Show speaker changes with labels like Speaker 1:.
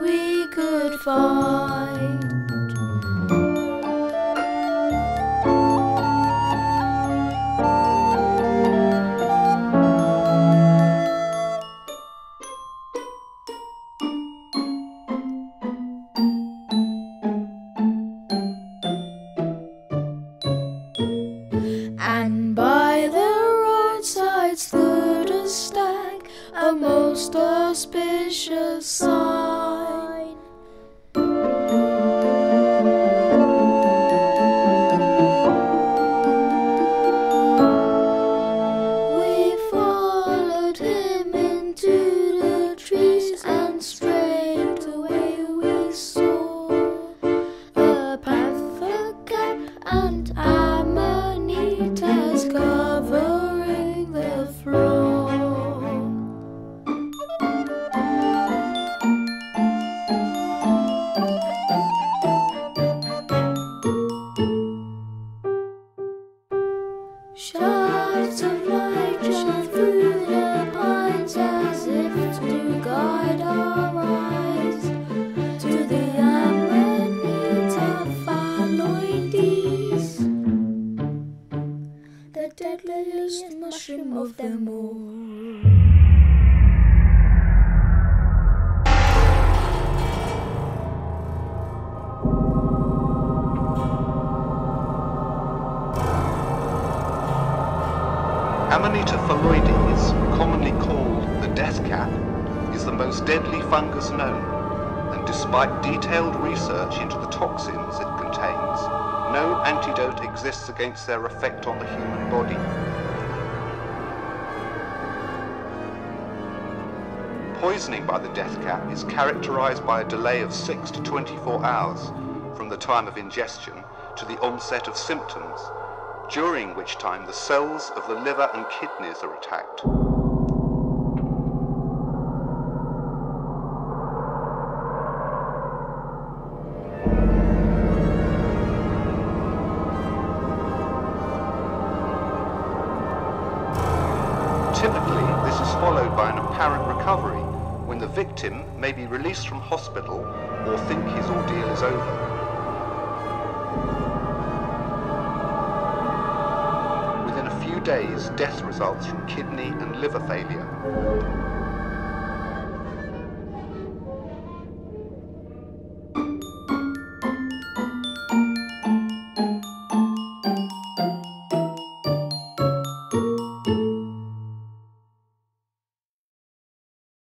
Speaker 1: we could find. And by the roadside stood a stag, a most auspicious sign. Deadliest mushroom of them all.
Speaker 2: Amanita phalloides, commonly called the death cap, is the most deadly fungus known, and despite detailed research into the toxins it contains, no antidote exists against their effect on the human body. Poisoning by the death cap is characterized by a delay of 6 to 24 hours from the time of ingestion to the onset of symptoms, during which time the cells of the liver and kidneys are attacked. Typically, this is followed by an apparent recovery when the victim may be released from hospital or think his ordeal is over. Within a few days, death results from kidney and liver failure.